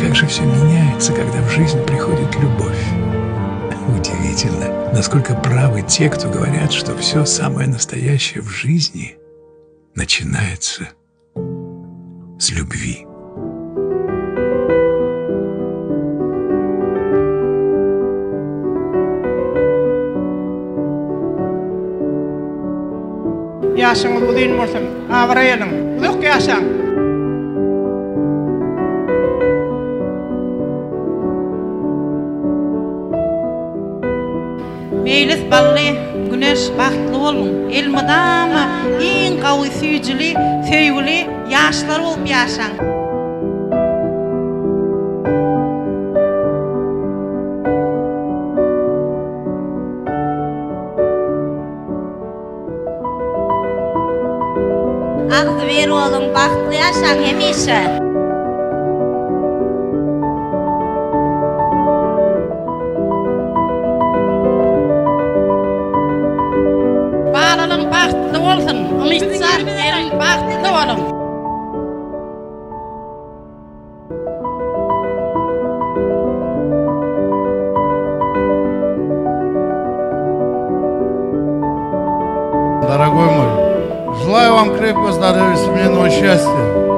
как же все меняется, когда в жизнь приходит любовь. Удивительно, насколько правы те, кто говорят, что все самое настоящее в жизни начинается с любви. Yaşın uzun bolsun, awraýalyň, uzak yaşaň. Meylis ballı, güneş baxtlı olun. Elmadama, in qawy süýjüli, söýgüli ýaşlar bolup ýaşaň. Ağzı ver oğlum, baxtlı yaşan hemişe. Baxtly bolsun, umytsar eriň baxtly bolun. Дорогой мой, желаю вам крепкого здоровья, семейного счастья.